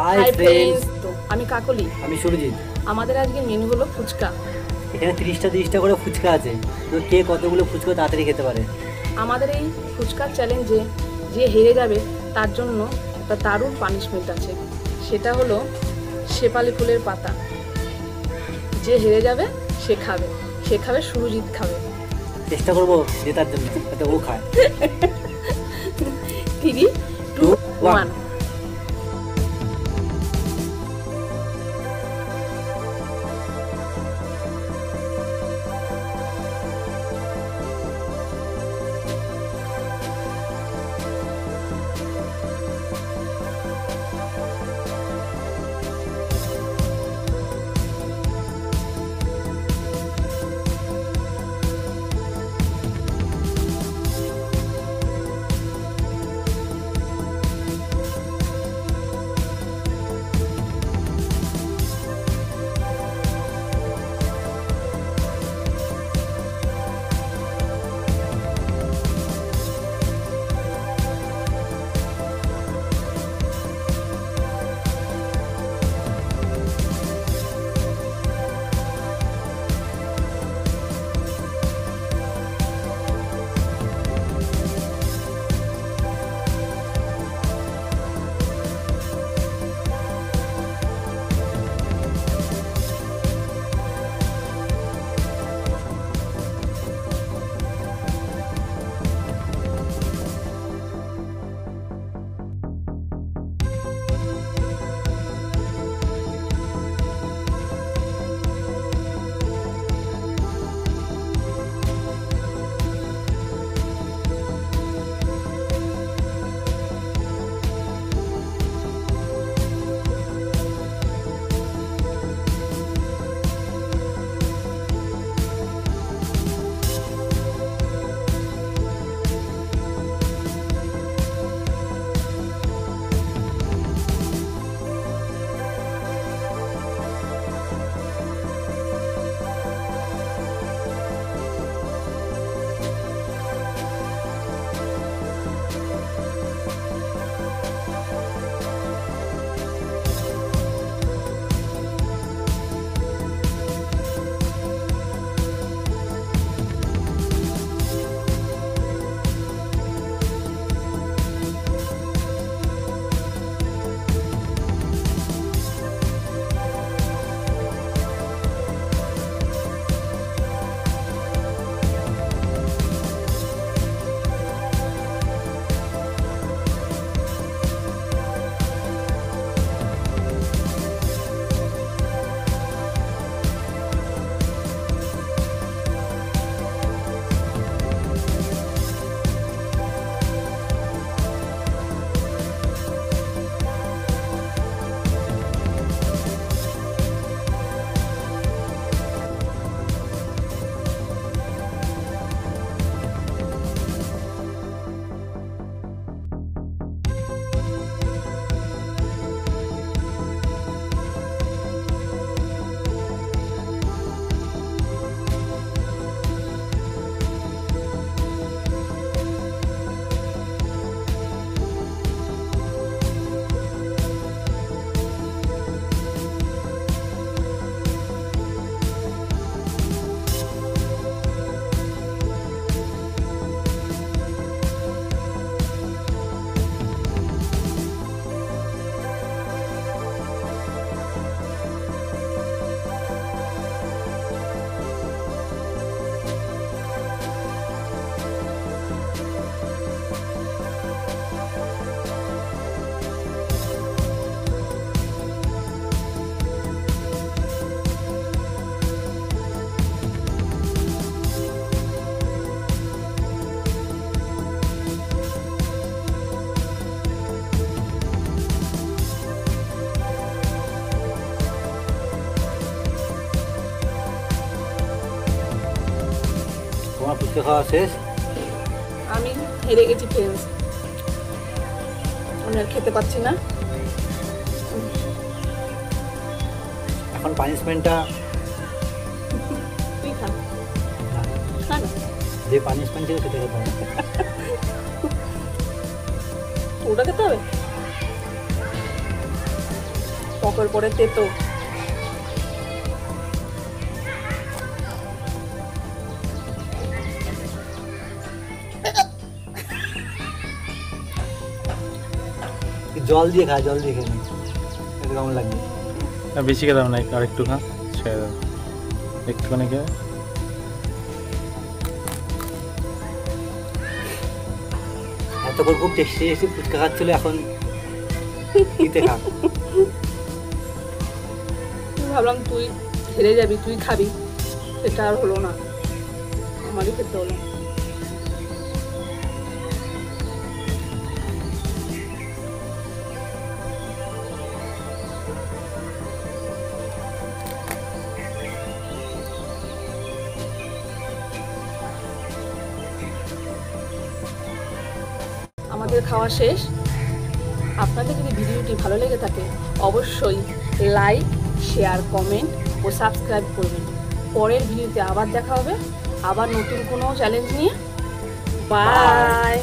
Hi friends তো আমি কাকলি। আমি সুরজিৎ। আমাদের আজকে মেনু হলো ফুচকা। এখানে তিরিশটা তিরিশটা করে ফুচকা আছে। তো কে কতগুলো ফুচকা তাড়াতাড়ি খেতে পারে? আমাদের এই ফুচকার চ্যালেঞ্জে যে হেরে যাবে তার জন্য একটা দারুণ পানিশমেন্ট আছে। সেটা হলো শেপালি ফুলের পাতা। যে হেরে যাবে সে খাবে। সে খাবে সুরজিৎ খাবে। চেষ্টা করব জেতার জন্য যাতে ও খায়। থ্রি টু ওয়ান ফুচকা খাওয়া শেষ? আমি হেরে গেছি ফ্রেন্ডস আমি আর খেতে পাচ্ছি না। এখন পানিশমেন্টটা তুই খা। খা যে পানিশমেন্ট ছিল সেটা খেতে হবে ওটা খেতে হবে? টকের পরে তেতো। জল দিয়ে খা জল দিয়ে খেয়ে এটা কেমন লাগবে? না বেশি খেতাম না আর একটু খা ছেড়ে দাও। একটুখানি খেয়ে এতক্ষণ খুব টেস্টি টেস্টি ফুচকা খাচ্ছিল এখন খেতে খা? ভাবলাম তুই হেরে যাবি তুই খাবি। সেটা আর হলো না। আমারই খেতে হলো। আমাদের খাওয়া শেষ। আপনাদের যদি ভিডিওটি ভালো লেগে থাকে, অবশ্যই লাইক শেয়ার কমেন্ট ও সাবস্ক্রাইব করবেন। পরের ভিডিওতে আবার দেখা হবে। আবার নতুন কোনো চ্যালেঞ্জ নিয়ে। বাই